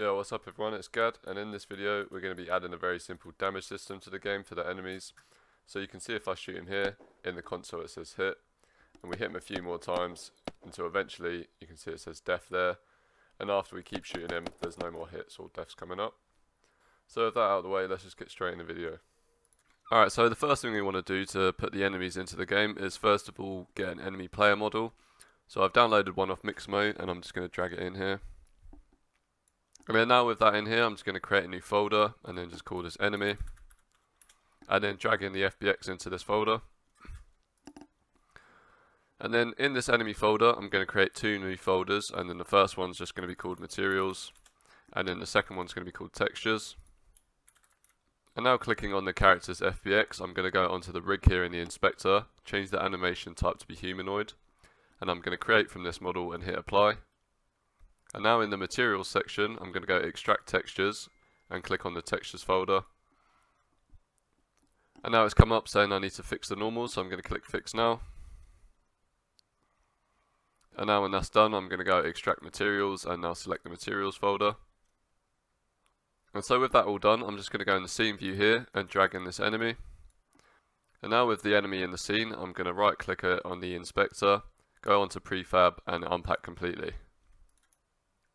Yo, what's up everyone, it's Gadd, and in this video we're going to be adding a very simple damage system to the game for the enemies. So you can see if I shoot him here, in the console it says hit, and we hit him a few more times until eventually you can see it says death there, and after we keep shooting him there's no more hits or deaths coming up. So with that out of the way, let's just get straight in the video. Alright, so the first thing we want to do to put the enemies into the game is first of all get an enemy player model. So I've downloaded one off Mixamo and I'm just going to drag it in here. And then now with that in here, I'm just going to create a new folder and then just call this enemy. And then drag in the FBX into this folder. And then in this enemy folder, I'm going to create two new folders. And then the first one's just going to be called materials. And then the second one's going to be called textures. And now clicking on the character's FBX, I'm going to go onto the rig here in the inspector, change the animation type to be humanoid. And I'm going to create from this model and hit apply. And now in the materials section, I'm going to go extract textures and click on the textures folder. And now it's come up saying I need to fix the normal, so I'm going to click fix now. And now when that's done, I'm going to go extract materials and now select the materials folder. And so with that all done, I'm just going to go in the scene view here and drag in this enemy. And now with the enemy in the scene, I'm going to right click it on the inspector, go onto prefab and unpack completely.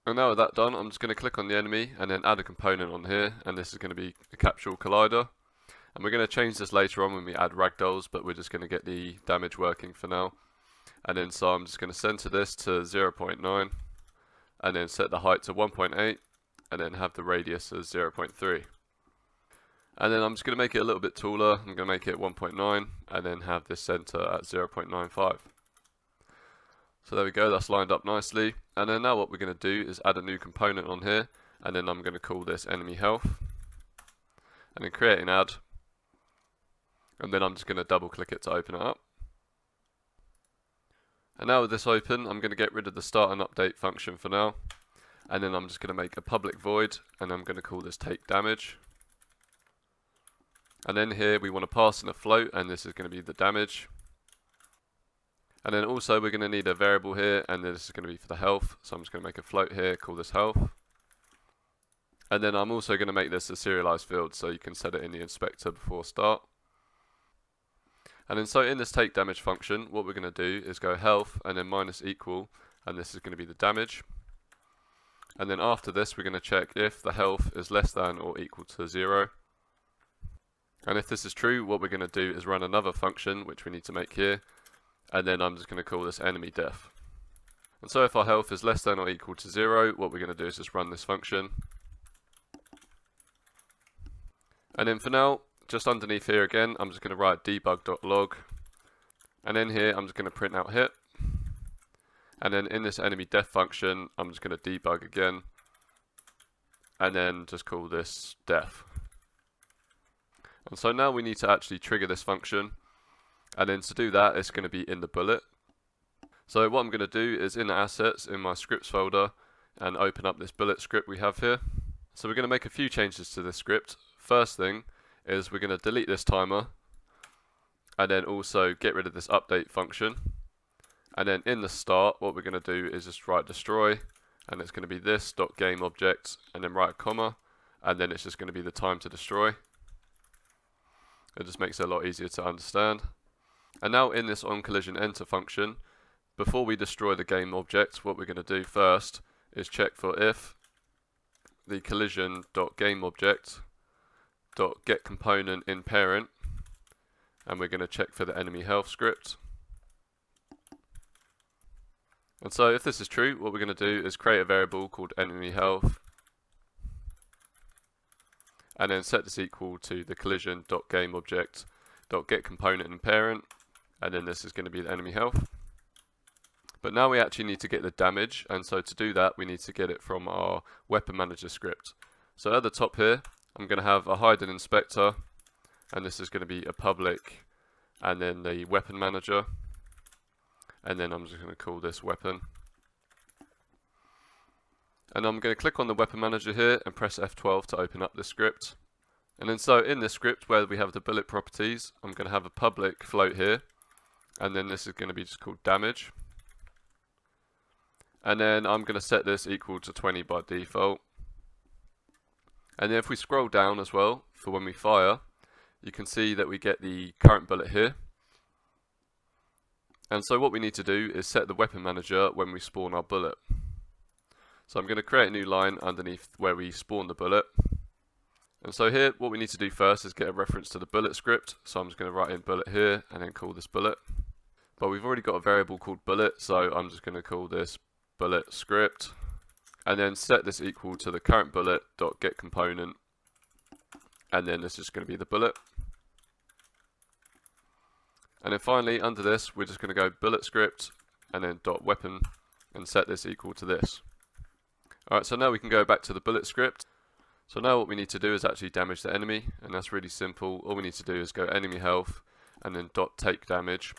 And now with that done, I'm just going to click on the enemy and then add a component on here, and this is going to be a capsule collider. And we're going to change this later on when we add ragdolls, but we're just going to get the damage working for now. And then so I'm just going to center this to 0.9, and then set the height to 1.8, and then have the radius as 0.3. And then I'm just going to make it a little bit taller, I'm going to make it 1.9, and then have this center at 0.95. So there we go, that's lined up nicely. And then now what we're going to do is add a new component on here, and then I'm going to call this enemy health. And then create an add. And then I'm just going to double click it to open it up. And now with this open, I'm going to get rid of the start and update function for now. And then I'm just going to make a public void, and I'm going to call this take damage. And then here we want to pass in a float, and this is going to be the damage. And then also we're going to need a variable here, and this is going to be for the health. So I'm just going to make a float here, call this health. And then I'm also going to make this a serialized field, so you can set it in the inspector before start. And then so in this take damage function, what we're going to do is go health, and then minus equal, and this is going to be the damage. And then after this, we're going to check if the health is less than or equal to 0. And if this is true, what we're going to do is run another function, which we need to make here, and then I'm just going to call this enemy death. And so if our health is less than or equal to 0, what we're going to do is just run this function. And then for now, just underneath here again, I'm just going to write debug.log. And in here, I'm just going to print out hit. And then in this enemy death function, I'm just going to debug again. And then just call this death. And so now we need to actually trigger this function. And then to do that, it's going to be in the bullet. So what I'm going to do is in the assets in my scripts folder and open up this bullet script we have here. So we're going to make a few changes to this script. First thing is we're going to delete this timer and then also get rid of this update function. And then in the start, what we're going to do is just write destroy and it's going to be this dot game object and then write a comma and then it's just going to be the time to destroy. It just makes it a lot easier to understand. And now in this on collision enter function, before we destroy the game object, what we're going to do first is check for if the collision dot game object dot get component in parent, and we're going to check for the enemy health script. And so if this is true, what we're going to do is create a variable called enemy health, and then set this equal to the collision dot game object dot get component in parent and then this is going to be the enemy health. But now we actually need to get the damage, and so to do that we need to get it from our weapon manager script. So at the top here, I'm going to have a HideInInspector, and this is going to be a public, and then the weapon manager, and then I'm just going to call this weapon. And I'm going to click on the weapon manager here and press F12 to open up the script. And then so in this script where we have the bullet properties, I'm going to have a public float here and then this is going to be just called damage. And then I'm going to set this equal to 20 by default. And then if we scroll down as well for when we fire, you can see that we get the current bullet here. And so what we need to do is set the weapon manager when we spawn our bullet. So I'm going to create a new line underneath where we spawn the bullet. And so here, what we need to do first is get a reference to the bullet script. So I'm just going to write in bullet here and then call this bullet. But we've already got a variable called bullet, so I'm just going to call this bullet script. And then set this equal to the current bullet dot get component. And then this is going to be the bullet. And then finally, under this, we're just going to go bullet script and then dot weapon and set this equal to this. Alright, so now we can go back to the bullet script. So now what we need to do is actually damage the enemy, and that's really simple. All we need to do is go enemy health and then dot take damage.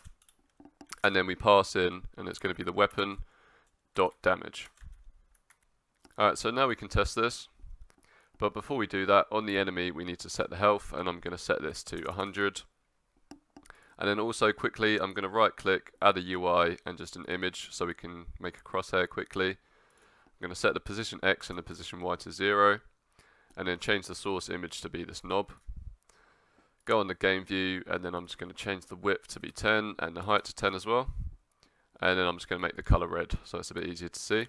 And then we pass in, and it's going to be the weapon dot damage. Alright, so now we can test this. But before we do that, on the enemy we need to set the health, and I'm going to set this to 100. And then also quickly, I'm going to right click, add a UI and just an image so we can make a crosshair quickly. I'm going to set the position X and the position Y to 0 and then change the source image to be this knob. Go on the game view and then I'm just going to change the width to be 10 and the height to 10 as well. And then I'm just going to make the color red so it's a bit easier to see.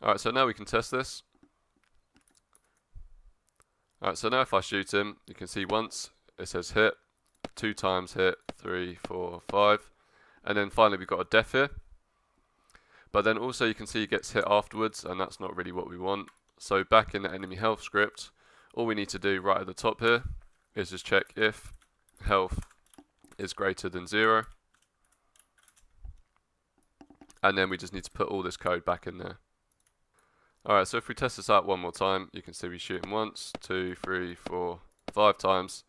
Alright, so now we can test this. Alright, so now if I shoot him, you can see once it says hit, two times hit, three, four, five. And then finally we've got a death here. But then also you can see he gets hit afterwards and that's not really what we want. So back in the enemy health script, all we need to do right at the top here is just check if health is greater than zero. And then we just need to put all this code back in there. Alright, so if we test this out one more time, you can see we shoot him once, two, three, four, five times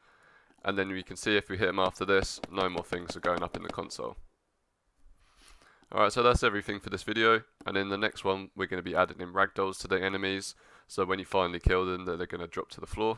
and then we can see if we hit him after this, no more things are going up in the console. Alright, so that's everything for this video, and in the next one we're going to be adding in ragdolls to the enemies, so when you finally kill them they're going to drop to the floor.